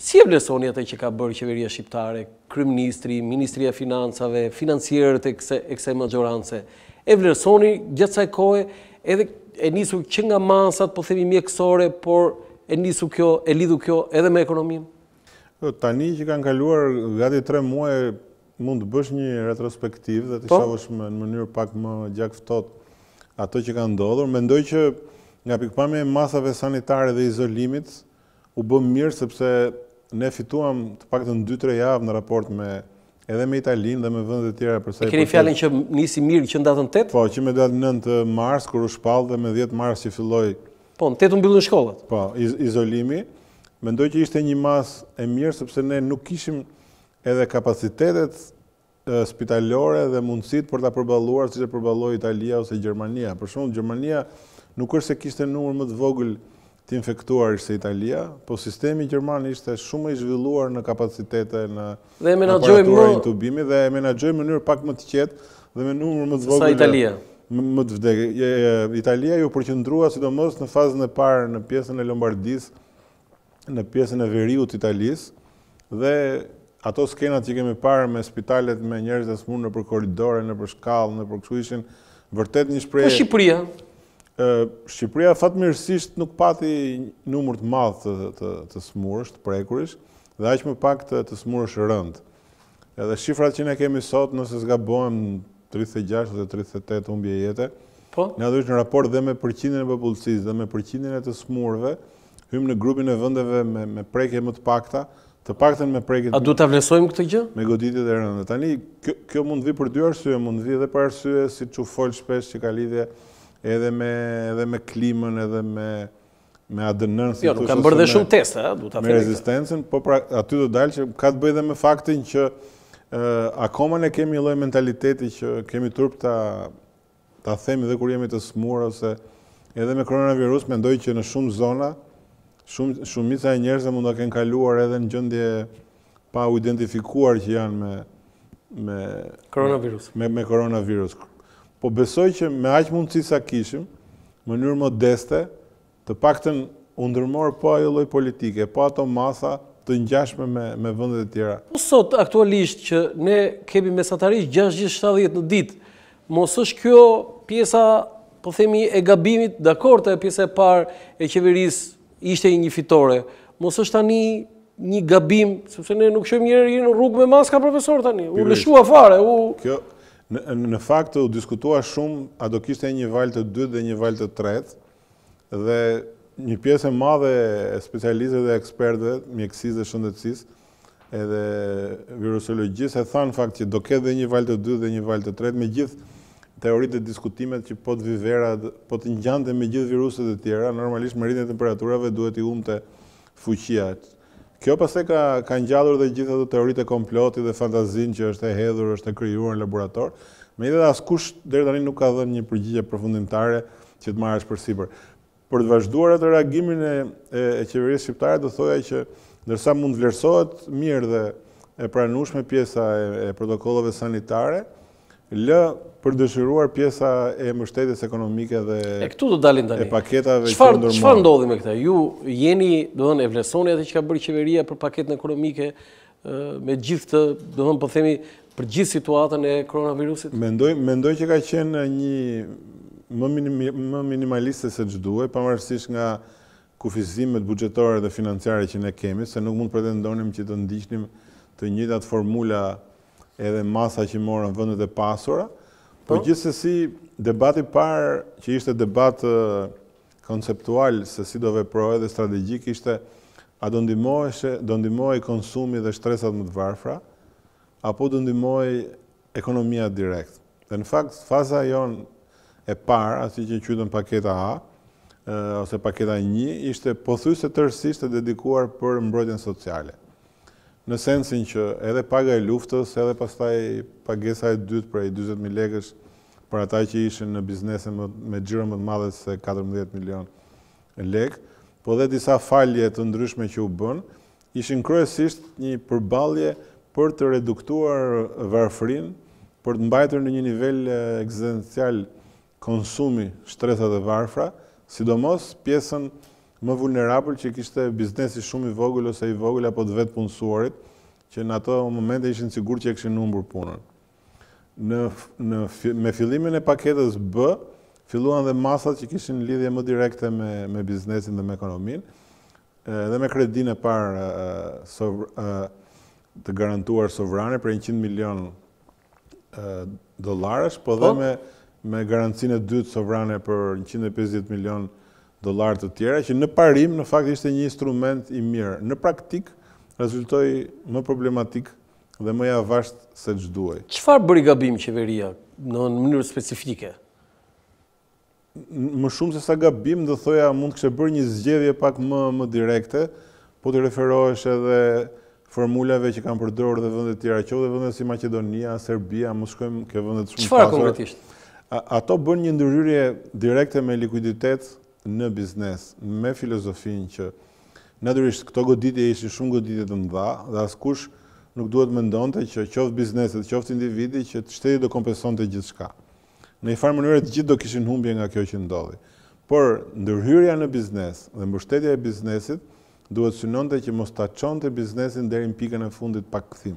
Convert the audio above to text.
Si e vlerësoni atë që ka bërë qeveria shqiptare, kryeministri, ministria e financave, financierët e kësaj maxhorance? E vlerësoni gjatë kësaj kohe edhe e nisur që nga masat, po themi mjekësore, por e nisur kjo, e lidhur kjo edhe me ekonominë? Po, tani që kanë kaluar gati tre muaj, mund të bësh një retrospektiv dhe të shohësh në mënyrë pak më gjakftohtë ato që kanë ndodhur. Mendoj që nga pikpamja e masave sanitare dhe izolimit, U bë mirë sepse ne fituam të paktën dy tre javë në raport me edhe me Italinë dhe me vendet e tjera për sa i përket. E keni fjalën që nisi mirë që në datën tetë? Po, që me datën nëntë mars kur u shpall dhe me dhjetë mars që filloi. Po, në tetë u mbyllën shkollat. Po, izolimi. Mendoj që ishte një masë e mirë sepse ne nuk kishim edhe kapacitetet spitalore dhe mundësitë për ta përballuar siç e përballoi Italia ose Gjermania. Për shembull, Gjermania nuk është se kishte numër më të vogël të infektuarish se Italia, po sistemi gjerman ishte shumë më i zhvilluar në kapacitete, në aparaturë intubimi dhe e menaxhoi në mënyrë pak më të qetë dhe me numër më të vogël të vdekurish. Italia iu përqendrua sidomos në fazën e parë në pjesën e Lombardisë në pjesën e veriut të Italisë dhe ato skenat që kemi parë me spitalet me njerëz të sëmurë nëpër korridore, nëpër shkallë, nëpër kështu ishin vërtet një shprehje. Ku Shqipëria? Ë Shqipëria fatmirësisht nuk pati numër të madh të të, të sëmurësh, të prekurish dhe aq më pak të, të sëmurësh rënd. Edhe shifrat që ne kemi sot, nëse s'gabohem 36 ose 38 humbje jete, po? janë në raport dhe me përqindjen e popullsisë dhe me përqindjen e të sëmurëve, Hymë në grupin e vendeve me prekje më të pakta, të paktën me prekje të A duhet ta vlerësojmë këtë gjë? Me goditjet e rënda. Tani kjo mund të vi për dy arsye, mund të vi edhe për arsye siç u fol shpesh që ka lidhje edhe me edhe me klimën, edhe me me ADN-në, si jo, nuk kanë bërë dhe shumë teste, ëh, duhet ta themi. Me rezistencën, po pra aty do të dal që ka të bëjë edhe me faktin që ë akoma ne kemi një lloj mentaliteti që kemi turp ta Ta themi dhe kur jemi të sëmurë ose edhe me koronavirus, mendoj që në shumë zona, shumë, shumica e njerëzve mund ta kenë kaluar edhe në gjëndje pa u identifikuar që janë me, me, koronavirus. me, me koronavirus. Po besoj që me aqë mundësi sa kishim, mënyrë modeste, Të paktën u ndërmor po ajo lloj politike, po ato masa të ngjashme me me vendet e tjera. Po sot aktualisht që ne kemi mesatarisht gjashtëdhjetë shtatëdhjetë në ditë, mos është kjo pjesa po themi e gabimit, dakord ajo pjesa e parë e qeverisë ishte një fitore, mos është tani një gabim, sepse ne nuk shohim njeri në rrugë me maska profesor tani, u lëshua fare, u Kjo në në fakt u diskutua shumë a do kishte një valë të dytë dhe një valë të tretë, Dhe një pjesë e madhe e specialistëve dhe ekspertëve, mjekësisë dhe shëndetësisë, edhe virusologjisë e thanë fakt që do ketë dhe një valë të dytë dhe një valë të tretë me gjithë teoritë dhe diskutimet që po të vijë vera, po të ngjante me gjithë viruset e tjera, normalisht me rritjen e temperaturave duhet t'i humbte fuqia. Kjo pastaj ka ka ngjallur dhe gjithë ato teoritë e komplotit dhe fantazinë që është e hedhur, është e krijuar në laborator, megjithatë askush deri tani nuk ka dhënë një përgjigje përfundimtare që ta marrë përsipër. Për të vazhduar atë reagimin e e qeverisë shqiptare do thoja që ndërsa mund të vlerësohet mirë dhe e pranueshme pjesa e protokolleve sanitare, Lë për të dëshiruar pjesa e mbështetjes ekonomike dhe këtu do dalim tani. E paketave që ndërmori. Çfarë çfarë ndodhi me këtë? Ju jeni, domethënë, e vlerësoni atë që ka bërë qeveria për paketën ekonomike me gjithë këtë, domethënë, po themi për gjithë situatën e koronavirusit? Mendoj mendoj që ka qenë një më më minimaliste se ç'duhej, pavarësisht nga kufizimet buxhetore dhe financiare që ne kemi, se nuk mund të pretendonim që të ndiqnim të njëjtat formula edhe masa që morën vendet e pasura, po, po gjithsesi debati i parë që ishte debat konceptual se si do veprohej dhe strategjik ishte a do ndihmoheshe, do ndihmohej konsumi dhe shtresat më të varfra apo do ndihmohej ekonomia direkt. Dhe në fakt faza jonë e parë, atë që quajtën paketa A, ose paketa 1, ishte pothuajse tërësisht e dedikuar për mbrojtjen sociale. në sensin që edhe paga e luftës, edhe pastaj pagesa e dytë prej dyzet mijë lekësh për ata që ishin në biznese më, me xhiro më të madhe se katërmbëdhjetë milionë lekë, po dhe disa falje të ndryshme që u bënë, ishin kryesisht një përballje për të reduktuar varfërinë, për të mbajtur në një nivel ekzistencial konsumi, shtresat e varfra, sidomos pjesën më vulnerabël që kishte biznesi shumë i vogël ose i vogël apo të vetëpunësuarit që në ato momente ishin të sigurtë që e kishin humbur punën. Në në me fillimin e paketës B filluan dhe masat që kishin lidhje më direkte me me biznesin dhe me ekonominë dhe me kredinë e parë të garantuar sovrane prej 100 milionë dollarësh, po dhe me me garancinë e dytë sovrane prej 150 milion dollarë të tjera, që në parim në fakt ishte një instrument i mirë. Në praktikë rezultoi më problematik dhe më i avashtë se ç'duhej. Çfarë bëri gabim qeveria në mënyrë specifike? Më shumë se sa gabim, do thoja mund të kishte bërë një zgjedhje pak më më direkte, po të referohesh edhe formulave që kanë përdorur dhe vendet tjera, qoftë dhe vendet si Maqedonia, Serbia, mos shkojmë ke vendet shumë të pasura. Çfarë konkretisht? Ato bënë një ndërhyrje direkte me likuiditet në biznes, me filozofinë që natyrisht këto goditje ishin shumë goditje të mëdha dhe askush nuk duhet mendonte që qoftë bizneset, qoftë individi që shteti do kompensonte gjithçka. Në një farë mënyre të gjithë do kishin humbje nga kjo që ndodhi. Por, ndërhyrja në biznes dhe mbështetja e biznesit duhet synonte që mos ta çonte biznesin deri në pikën e fundit pa kthim.